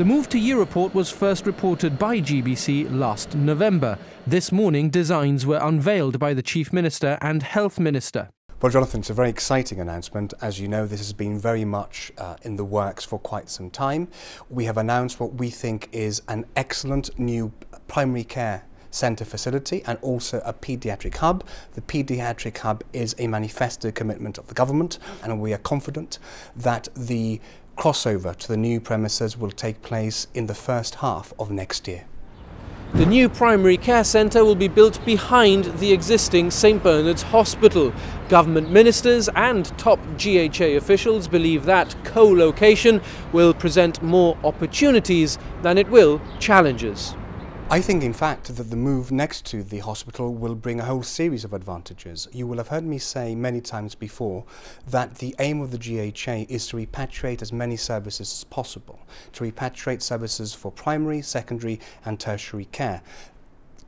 The move to Europort was first reported by GBC last November. This morning, designs were unveiled by the Chief Minister and Health Minister. Well, Jonathan, it's a very exciting announcement. As you know, this has been very much uh, in the works for quite some time. We have announced what we think is an excellent new primary care centre facility and also a paediatric hub. The paediatric hub is a manifesto commitment of the government and we are confident that the crossover to the new premises will take place in the first half of next year. The new primary care centre will be built behind the existing St Bernard's Hospital. Government ministers and top GHA officials believe that co-location will present more opportunities than it will challenges. I think, in fact, that the move next to the hospital will bring a whole series of advantages. You will have heard me say many times before that the aim of the GHA is to repatriate as many services as possible, to repatriate services for primary, secondary and tertiary care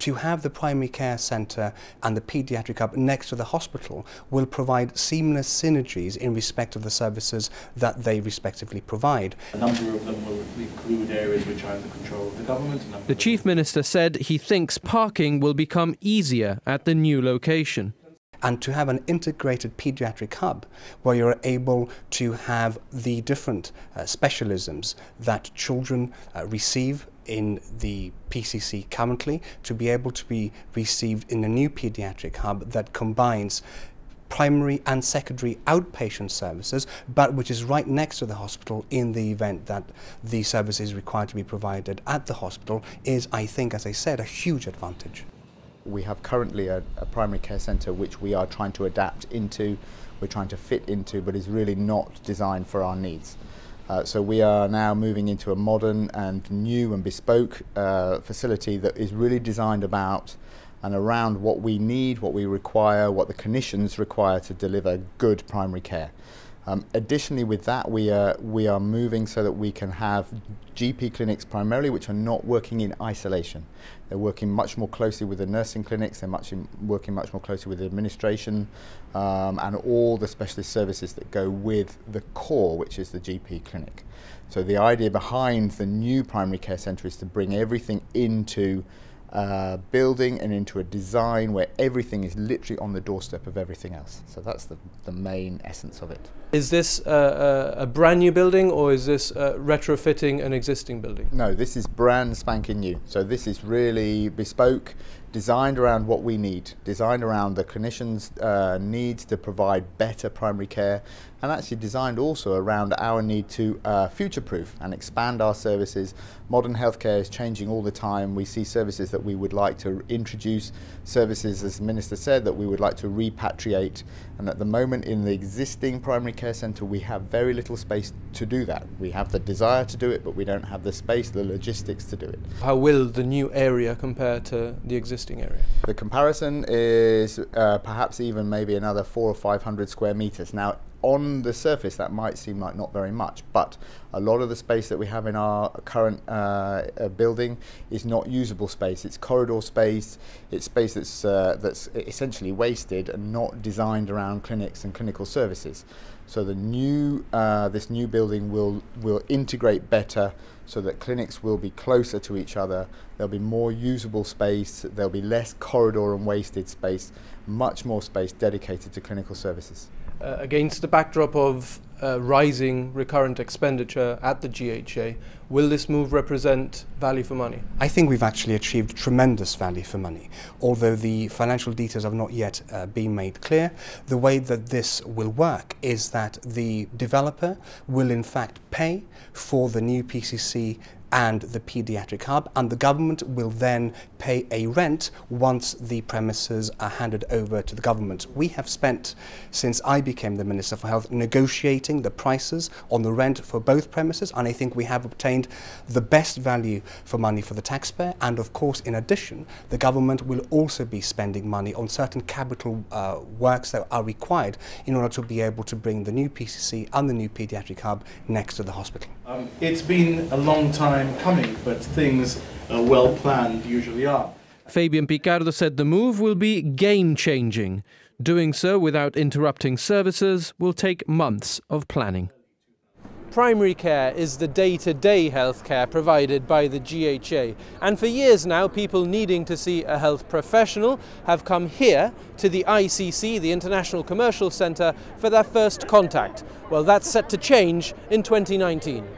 to have the primary care centre and the paediatric hub next to the hospital will provide seamless synergies in respect of the services that they respectively provide. A number of them will include areas which are under control of the government. The Chief Minister said he thinks parking will become easier at the new location and to have an integrated pediatric hub where you're able to have the different uh, specialisms that children uh, receive in the PCC currently to be able to be received in a new pediatric hub that combines primary and secondary outpatient services, but which is right next to the hospital in the event that the service is required to be provided at the hospital is, I think, as I said, a huge advantage. We have currently a, a primary care centre which we are trying to adapt into, we're trying to fit into, but is really not designed for our needs. Uh, so we are now moving into a modern and new and bespoke uh, facility that is really designed about and around what we need, what we require, what the clinicians require to deliver good primary care. Um, additionally with that we are, we are moving so that we can have GP clinics primarily which are not working in isolation. They're working much more closely with the nursing clinics, they're much in, working much more closely with the administration um, and all the specialist services that go with the core which is the GP clinic. So the idea behind the new primary care centre is to bring everything into uh, building and into a design where everything is literally on the doorstep of everything else. So that's the, the main essence of it. Is this uh, a brand new building or is this uh, retrofitting an existing building? No, this is brand spanking new. So this is really bespoke, designed around what we need, designed around the clinicians' uh, needs to provide better primary care, and actually designed also around our need to uh, future-proof and expand our services. Modern healthcare is changing all the time. We see services that we would like to introduce, services, as the Minister said, that we would like to repatriate, and at the moment in the existing primary care centre we have very little space to do that. We have the desire to do it, but we don't have the space, the logistics to do it. How will the new area compare to the existing area? The comparison is uh, perhaps even maybe another four or five hundred square metres. Now, on the surface that might seem like not very much but a lot of the space that we have in our current uh, uh, building is not usable space. It's corridor space. It's space that's uh, that's essentially wasted and not designed around clinics and clinical services. So the new uh, this new building will will integrate better so that clinics will be closer to each other. There'll be more usable space. There'll be less corridor and wasted space. Much more space dedicated to clinical services uh, against the backdrop of uh, rising recurrent expenditure at the GHA, will this move represent value for money? I think we've actually achieved tremendous value for money. Although the financial details have not yet uh, been made clear, the way that this will work is that the developer will in fact pay for the new PCC and the paediatric hub, and the government will then pay a rent once the premises are handed over to the government. We have spent, since I became the Minister for Health, negotiating the prices on the rent for both premises, and I think we have obtained the best value for money for the taxpayer. And of course, in addition, the government will also be spending money on certain capital uh, works that are required in order to be able to bring the new PCC and the new paediatric hub next to the hospital. Um, it's been a long time coming, but things uh, well planned usually are. Fabian Picardo said the move will be game changing. Doing so without interrupting services will take months of planning. Primary care is the day-to-day health care provided by the GHA. And for years now, people needing to see a health professional have come here to the ICC, the International Commercial Centre, for their first contact. Well, that's set to change in 2019.